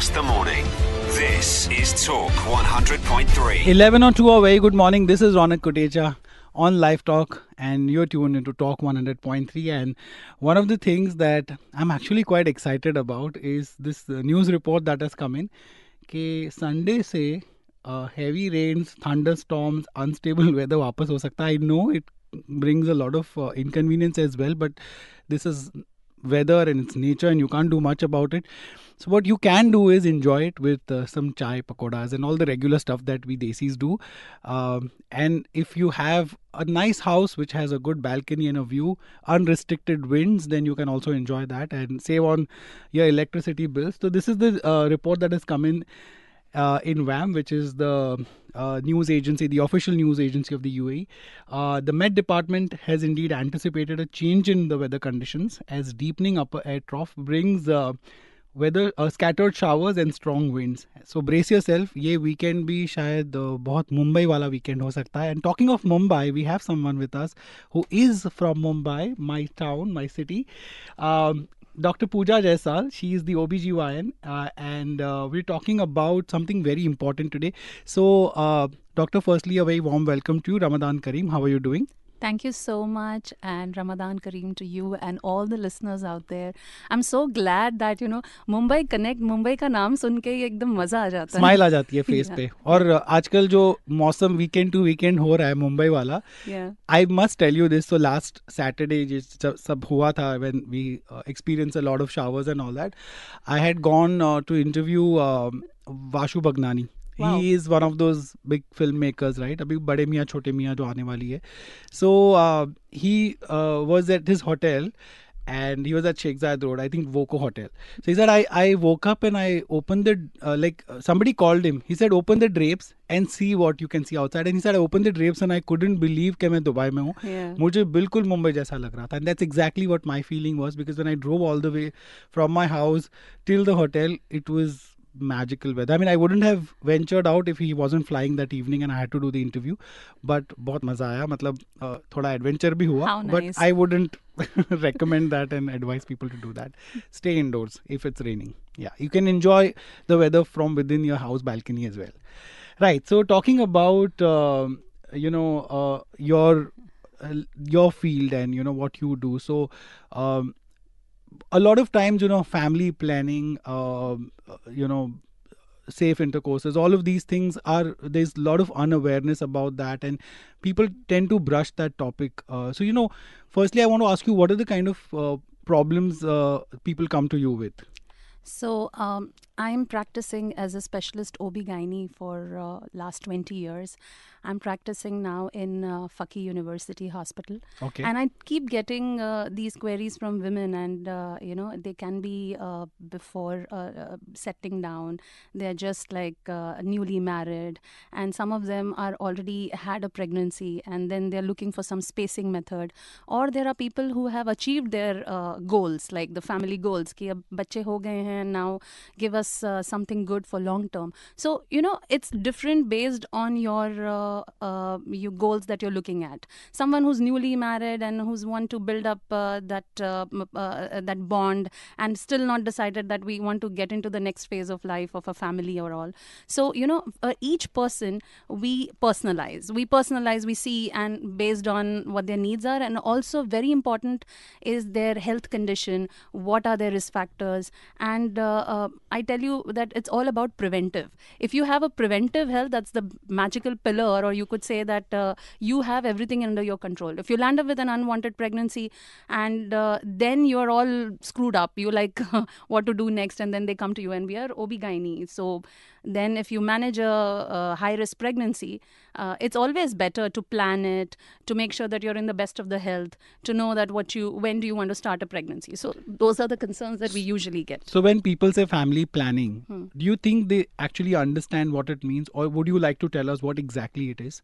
across the morning. This is Talk 100.3. 11 on 2 away. Good morning. This is Ronak Kutecha on Live Talk, and you're tuned into Talk 100.3. And one of the things that I'm actually quite excited about is this uh, news report that has come in. कि Sunday से heavy rains thunderstorms unstable weather वापस हो सकता है I know it brings a lot of uh, inconvenience as well but this is weather and it's nature and you can't do much about it. So what you can do is enjoy it with uh, some chai pakodas and all the regular stuff that we desis do. Um, and if you have a nice house which has a good balcony and a view unrestricted winds then you can also enjoy that and save on your electricity bills. So this is the uh, report that has come in uh, in WAM, which is the uh, news agency, the official news agency of the UAE. Uh, the Met Department has indeed anticipated a change in the weather conditions as deepening upper air trough brings uh, weather uh, scattered showers and strong winds. So brace yourself. ये weekend भी शायद uh, बहुत मुंबई वाला weekend हो सकता है. And talking of Mumbai, we have someone with us who is from Mumbai, my town, my city. Um, Dr. Pooja Jaisal. She is the OBGYN, uh, and uh, we're talking about something very important today. So, uh, Doctor, firstly, a very warm welcome to you, Ramadan Kareem. How are you doing? Thank you so much, and Ramadan Kareem to you and all the listeners out there. I'm so glad that you know Mumbai Connect. Mumbai का नाम सुनके एकदम मजा आ जाता है. Smile आ जाती face yeah. पे. और आजकल जो weekend to weekend ho रहा है मुंबई वाला. Yeah. I must tell you this. So last Saturday जिस सब हुआ when we uh, experienced a lot of showers and all that, I had gone uh, to interview uh, Vashu Bhagnani. He is one of those big film makers right अभी बड़े मियाँ छोटे मियाँ जो आने वाली है so he was at his hotel and he was at Sheikh Zayed Road, I think Voco Hotel. So he said, I, I woke up and I opened the, uh, like, uh, somebody called him. He said, open the drapes and see what you can see outside. And he said, I opened the drapes and I couldn't believe कि मैं Dubai में हूँ Yeah. मुझे बिल्कुल मुंबई जैसा लग रहा था and that's exactly what my feeling was because when I drove all the way from my house till the hotel it was magical weather I mean I wouldn't have ventured out if he wasn't flying that evening and I had to do the interview but बहुत मजा आया मतलब uh, थोड़ा adventure भी हुआ How but nice. I wouldn't recommend that and advise people to do that stay indoors if it's raining yeah you can enjoy the weather from within your house balcony as well right so talking about um, you know uh, your uh, your field and you know what you do so um, a lot of times you know family planning uh, you know safe intercourses all of these things are there's a lot of unawareness about that and people tend to brush that topic uh, so you know firstly i want to ask you what are the kind of uh, problems uh, people come to you with So um, I'm practicing as a specialist OB-GYN for uh, last 20 years. I'm practicing now in uh, Fakeeh University Hospital. Okay. And I keep getting uh, these queries from women, and uh, you know they can be uh, before uh, uh, settling down. They're just like newly married, and some of them are already had a pregnancy, and then they're looking for some spacing method. Or there are people who have achieved their goals, like the family goals. Ki ab ho gaye hain, now give us something good for long term. So you know it's different based on your uh, uh, your goals that you're looking at. Someone who's newly married and who's want to build up uh, that uh, uh, that bond and still not decided that we want to get into the next phase of life of a family or all. So you know, uh, each person we personalize. We personalize. We see and based on what their needs are, and also very important is their health condition. What are their risk factors? And uh, uh, I tell you that it's all about preventive. If you have a preventive health, that's the magical pillar, or you could say that uh, you have everything under your control. If you land up with an unwanted pregnancy, and uh, then you're all screwed up, you like what to do next, and then they come to you, and we are OB-GYN. So then, if you manage a, a high-risk pregnancy, uh, it's always better to plan it, to make sure that you're in the best of the health, to know that what you when do you want to start a pregnancy. So those are the concerns that we usually get. So when people say family planning, Hmm. do you think they actually understand what it means, or would you like to tell us what exactly it is?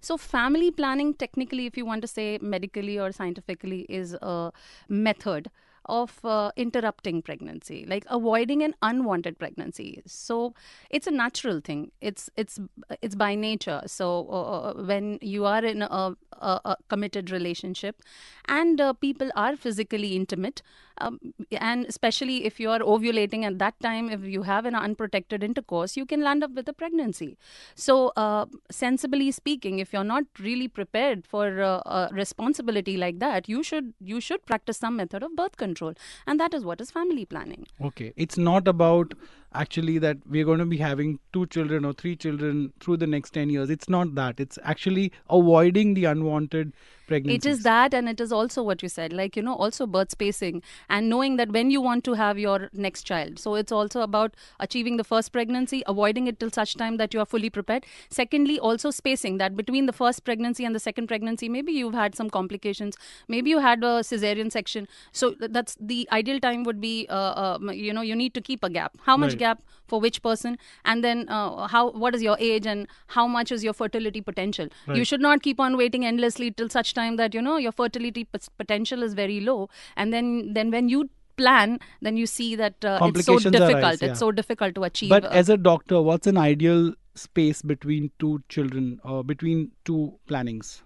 So, family planning, technically, if you want to say medically or scientifically, is a method of uh, interrupting pregnancy like avoiding an unwanted pregnancy. So it's a natural thing. It's it's it's by nature. So uh, when you are in a, a, a committed relationship and uh, people are physically intimate um, and especially if you are ovulating at that time, if you have an unprotected intercourse, you can land up with a pregnancy. So, uh, sensibly speaking, if you're not really prepared for uh, a responsibility like that, you should you should practice some method of birth control, and that is what is family planning. Okay, it's not about actually that we're going to be having two children or three children through the next 10 years it's not that it's actually avoiding the unwanted pregnancies. It is that, and it is also what you said, like, you know, also birth spacing and knowing that when you want to have your next child. So it's also about achieving the first pregnancy, avoiding it till such time that you are fully prepared. Secondly, also spacing that between the first pregnancy and the second pregnancy, maybe you've had some complications, maybe you had a cesarean section. So that's the ideal time would be, uh, uh, you know, you need to keep a gap. How much Right. Gap for which person? And then uh, how, what is your age and how much is your fertility potential? You should not keep on waiting endlessly till such time that you know your fertility p- potential is very low and then then when you plan then you see that uh, it's so difficult arise, yeah. it's so difficult to achieve but uh, as a doctor what's an ideal space between two children or between two plannings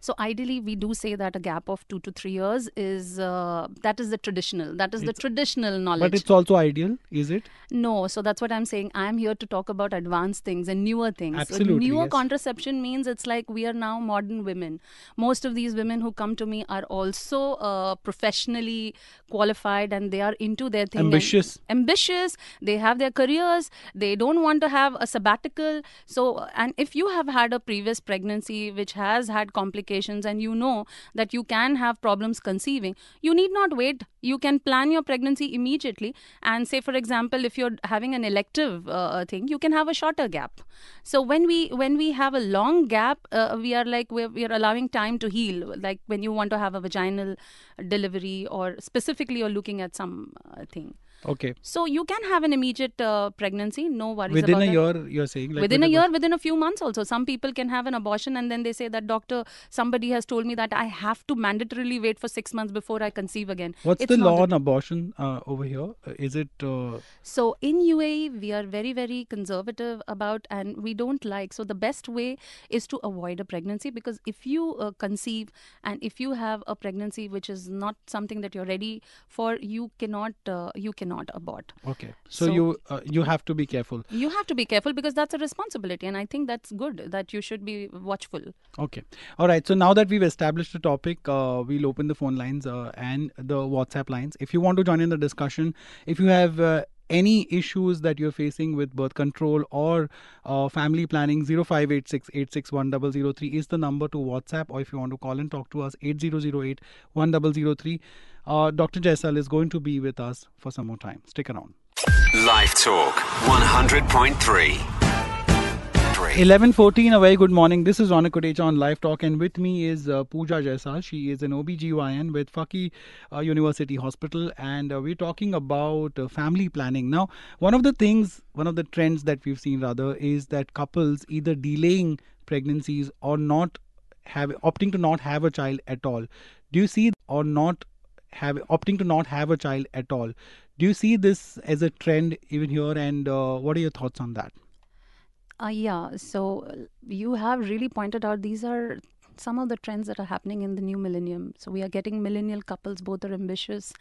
so ideally we do say that a gap of 2 to 3 years is uh, that is the traditional that is the traditional knowledge but it's also ideal is it No, so that's what I'm saying. I'm here to talk about advanced things and newer things. So Absolutely, newer yes. contraception means it's like we are now modern women. Most of these women who come to me are also uh, professionally qualified and they are into their thing. Ambitious. ambitious. They have their careers. They don't want to have a sabbatical. So, and if you have had a previous pregnancy which has had complications and you know that you can have problems conceiving, you need not wait. You can plan your pregnancy immediately. And say, for example, if you're having an elective uh, thing, you can have a shorter gap. So when we when we have a long gap, uh, we are like we're, we're allowing time to heal. Like when you want to have a vaginal delivery, or specifically you're looking at some uh, thing. Okay So you can have an immediate uh, pregnancy, no worries within a that. year you're saying like within a year, within a few months, also. Some people can have an abortion and then they say that doctor, somebody has told me that I have to mandatorily wait for six months before I conceive again. what's It's the law on abortion uh, over here Uh, it uh, So in UAE, we are very, very conservative about, and we don't like. So the best way is to avoid a pregnancy because if you uh, conceive and if you have a pregnancy which is not something that you're ready for, you cannot, uh, you cannot abort. okay so, So- you uh, you have to be careful You have to be careful because that's a responsibility, and I think that's good that you should be watchful. Okay. All right. So now that we've established the topic, uh, we'll open the phone lines uh, and the WhatsApp lines. If you want to join in the discussion, if you have uh, any issues that you're facing with birth control or uh, family planning, 0586 is the number to WhatsApp. Or if you want to call and talk to us, 8008 1003. Uh, Dr. Jaisal is going to be with us for some more time. Stick around. Live Talk 100.3. 1114 a very good morning this is Ronak Kotecha on live talk and with me is uh, Pooja Jaisal she is an OBGYN with Fakeeh uh, University Hospital and uh, we're talking about uh, family planning now one of the things one of the trends that we've seen rather is that couples either delaying pregnancies or not have opting to not have a child at all do you see or not have opting to not have a child at all do you see this as a trend even here and uh, what are your thoughts on that Uh, yeah, so you have really pointed out these are some of the trends that are happening in the new millennium. So we are getting millennial couples, both are ambitious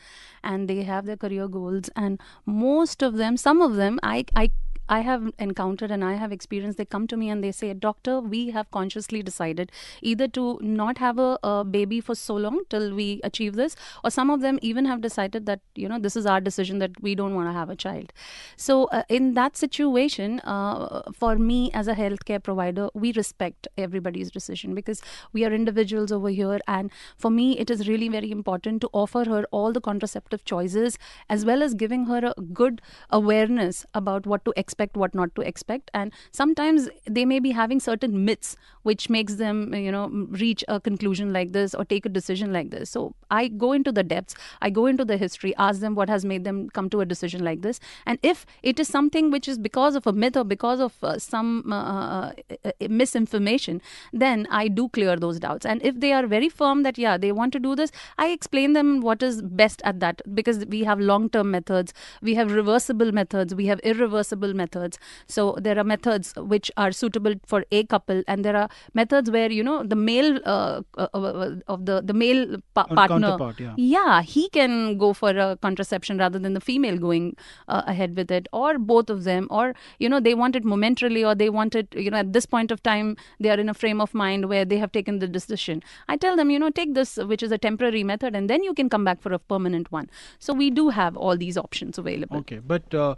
and they have their career goals. And most of them, some of them, I, I I have encountered and I have experienced, they come to me and they say, Doctor, we have consciously decided either to not have a, a baby for so long till we achieve this, or some of them even have decided that, you know, this is our decision that we don't want to have a child. So, uh, in that situation, uh, for me as a healthcare provider, we respect everybody's decision because we are individuals over here. And for me, it is really very important to offer her all the contraceptive choices as well as giving her a good awareness about what to expect, what not to expect. And sometimes they may be having certain myths which makes them, you know, reach a conclusion like this or take a decision like this. So I go into the depths, I go into the history, ask them what has made them come to a decision like this. And if it is something which is because of a myth or because of uh, some uh, uh, uh, misinformation, then I do clear those doubts. And if they are very firm that, yeah, they want to do this, I explain them what is best at that because we have long term methods, we have reversible methods, we have irreversible methods. Methods. So there are methods which are suitable for a couple, and there are methods where you know the male uh, uh, uh, of the the male pa- partner, yeah. yeah, he can go for a contraception rather than the female going uh, ahead with it, or both of them, or you know they want it momentarily, or they want it, you know, at this point of time they are in a frame of mind where they have taken the decision. I tell them, you know, take this, which is a temporary method, and then you can come back for a permanent one. So we do have all these options available. Okay, but uh,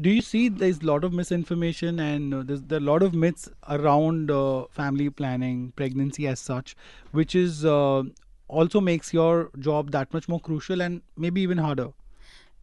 do you see there's a lot of misinformation and uh, there's there a lot of myths around uh, family planning, pregnancy as such, which is uh, also makes your job that much more crucial and maybe even harder.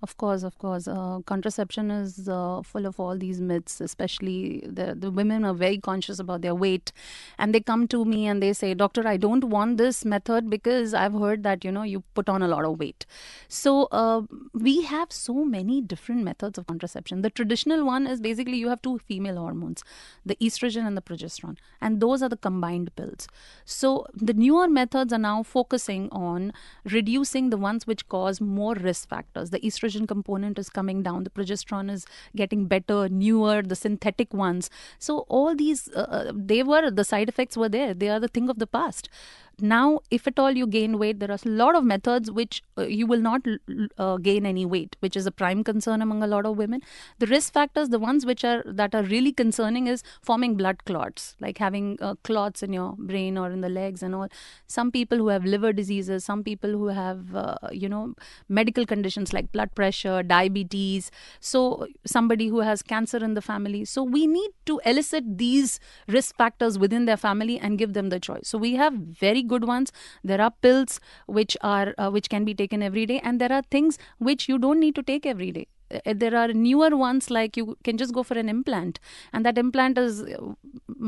Of course, of course. Uh, contraception is uh, full of all these myths, especially the, the women are very conscious about their weight. And they come to me and they say, Doctor, I don't want this method because I've heard that, you know, you put on a lot of weight. So uh, we have so many different methods of contraception. The traditional one is basically you have two female hormones, the estrogen and the progesterone. And those are the combined pills. So the newer methods are now focusing on reducing the ones which cause more risk factors. The estrogen component is coming down, the progesterone is getting better, newer, the synthetic ones. So all these, uh, uh, they were the side effects were there. They are the thing of the past. Now, if at all you gain weight, there are a lot of methods which uh, you will not uh, gain any weight, which is a prime concern among a lot of women. The risk factors, the ones which are that are really concerning, is forming blood clots, like having uh, clots in your brain or in the legs and all. Some people who have liver diseases, some people who have uh, you know medical conditions like blood pressure, diabetes. So somebody who has cancer in the family. So we need to elicit these risk factors within their family and give them the choice. So we have very good ones. There are pills which are uh, which can be taken every day, and there are things which you don't need to take every day. Uh, There are newer ones like you can just go for an implant, and that implant is uh,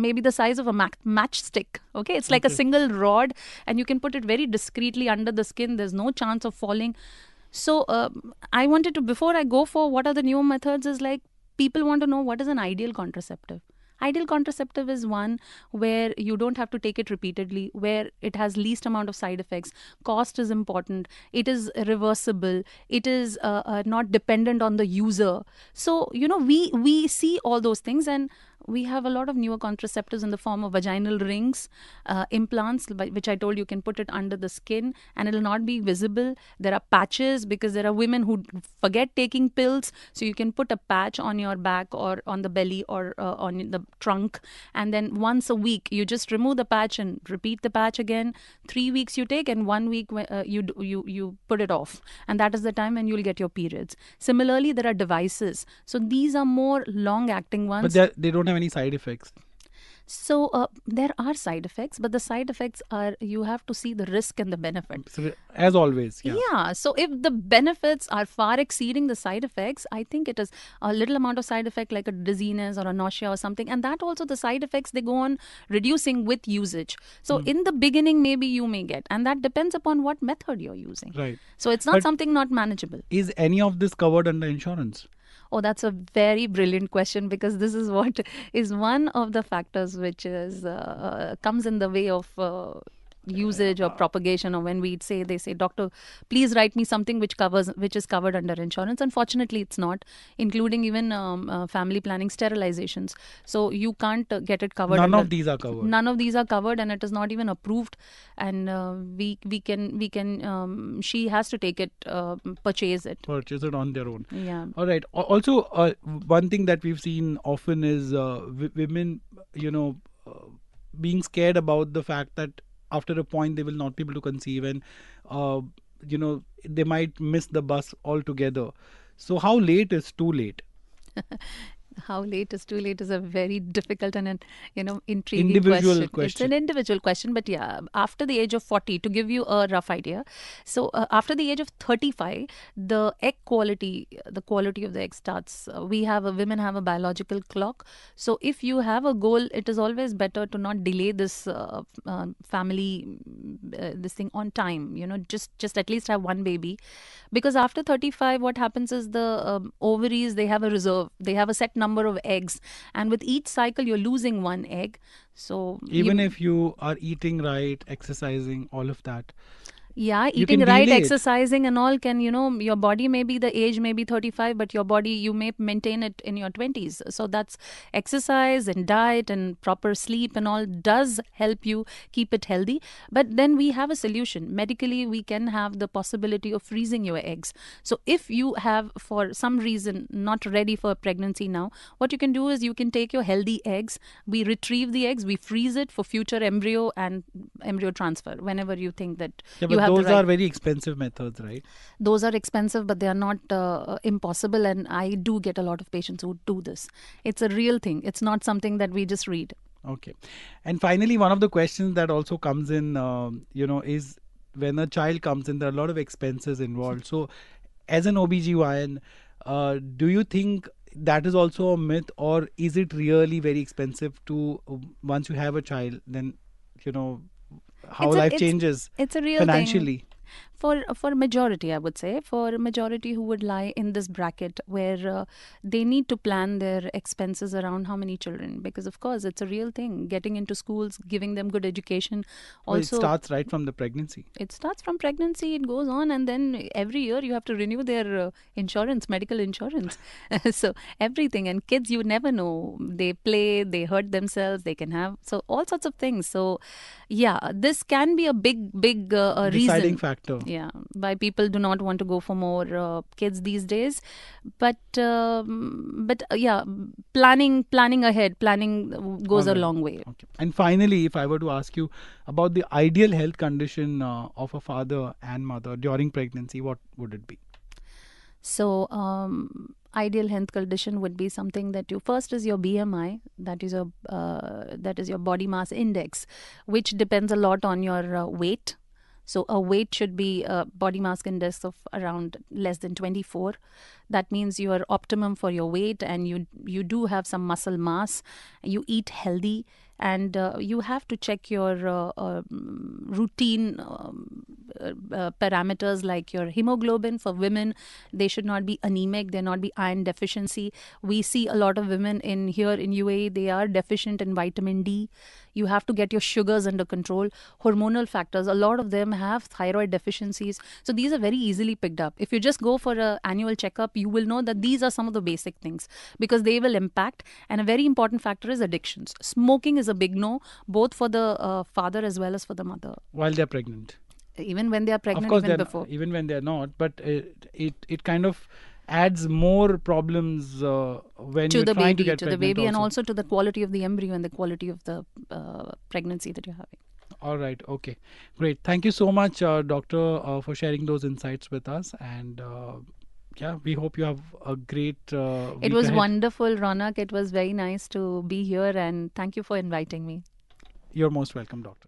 maybe the size of a mac- matchstick. Okay, it's like a single rod, and you can put it very discreetly under the skin. There's no chance of falling. So um I wanted to before I go for what are the newer methods is like people want to know what is an ideal contraceptive. Ideal contraceptive is one where you don't have to take it repeatedly, where it has least amount of side effects. Cost is important. It is reversible. It is uh, uh, not dependent on the user. So you know we we see all those things and we have a lot of newer contraceptives in the form of vaginal rings, uh, implants, which I told you can put it under the skin and it'll not be visible. There are patches because there are women who forget taking pills, so you can put a patch on your back or on the belly or uh, on the trunk, and then once a week you just remove the patch and repeat the patch again. Three weeks you take, and one week uh, you you you put it off, and that is the time when you'll get your periods. Similarly, there are devices, so these are more long-acting ones. But they don't have any side effects. So uh, there are side effects, but the side effects are you have to see the risk and the benefit. As always, yeah. Yeah. So if the benefits are far exceeding the side effects, I think it is a little amount of side effect like a dizziness or a nausea or something, and that also the side effects they go on reducing with usage. So in the beginning, maybe you may get, and that depends upon what method you're using. Right. So it's not But- something not manageable. Is any of this covered under insurance? Oh, that's a very brilliant question because this is what is one of the factors which is uh, comes in the way of uh, usage or propagation or when we say they say doctor please write me something which covers which is covered under insurance unfortunately it's not including even um, uh, family planning sterilizations so you can't uh, get it covered None under, of these are covered. none of these are covered and it is not even approved and uh, we we can we can um, she has to take it uh, purchase it Purchase it on their own. yeah All right. Also, uh, one thing that we've seen often is uh, w- women, you know, uh, being scared about the fact that after a point they will not be able to conceive, and uh, you know they might miss the bus altogether. So, how late is too late? how late is too late is a very difficult and an, you know intriguing Individual question. It's an individual question, but yeah, after the age of forty, to give you a rough idea, so uh, after the age of thirty-five, the egg quality, the quality of the egg starts. Uh, we have a women have a biological clock, so if you have a goal, it is always better to not delay this uh, uh, family uh, this thing on time. You know, just just at least have one baby, because after thirty-five, what happens is the um, ovaries they have a reserve, they have a set number of eggs, and with each cycle you're losing one egg. So Even you- if you are eating right, exercising, all of that. Yeah eating right exercising and all can you know your body may be the age may be 35 but your body you may maintain it in your 20s so that's exercise and diet and proper sleep and all does help you keep it healthy. But then we have a solution. Medically we can have the possibility of freezing your eggs. So if you have for some reason not ready for pregnancy now what you can do is you can take your healthy eggs. We retrieve the eggs. We freeze it for future embryo and embryo transfer whenever you think that Yeah, you have those right are very expensive methods, right? those are expensive but they are not uh, impossible and i do get a lot of patients who do this it's a real thing it's not something that we just read Okay. And finally, one of the questions that also comes in, um, you know, is when a child comes in, there are a lot of expenses involved. So, as an OBGYN, uh, do you think that is also a myth, or is it really very expensive to once you have a child, then, you know, how It's a- life it's- changes it's a real thing financially? For for majority i would say for a majority who would lie in this bracket where uh, they need to plan their expenses around how many children because of course it's a real thing. Getting into schools giving them good education Well, also it starts right from the pregnancy. it starts from pregnancy it goes on and then every year you have to renew their uh, insurance medical insurance. So everything and kids you never know. They play they hurt themselves they can have so all sorts of things. So yeah this can be a big big uh, Deciding reason. factor. Yeah why people do not want to go for more uh, kids these days but um, but uh, yeah planning planning ahead planning uh, goes a long way Okay. And finally, if I were to ask you about the ideal health condition uh, of a father and mother during pregnancy, what would it be? So, um, ideal health condition would be something that you first is your BMI, that is your uh, that is your body mass index, which depends a lot on your uh, weight. So, a weight should be a body mass index of around less than 24. That means you are optimum for your weight, and you you do have some muscle mass. You eat healthy, and uh, you have to check your uh, um, routine um, uh, uh, parameters like your hemoglobin. For women they should not be anemic. There not be iron deficiency. We see a lot of women in here in UAE they are deficient in vitamin D. You have to get your sugars under control. Hormonal factors a lot of them have thyroid deficiencies. So these are very easily picked up. If you just go for a annual checkup you will know that these are some of the basic things because they will impact. And a very important factor is addictions. Smoking is a big no both for the uh, father as well as for the mother While they're pregnant. even when they are pregnant of course, even before even when they're not, but it it, it kind of adds more problems uh, when to you're the trying baby to get to the baby and also. also to the quality of the embryo and the quality of the uh, pregnancy that you're having All right. Okay. Great. Thank you so much, uh, Doctor, uh, for sharing those insights with us. And uh, yeah, we hope you have a great. Uh, it was ahead. wonderful ronak it was very nice to be here and thank you for inviting me You're most welcome, Doctor.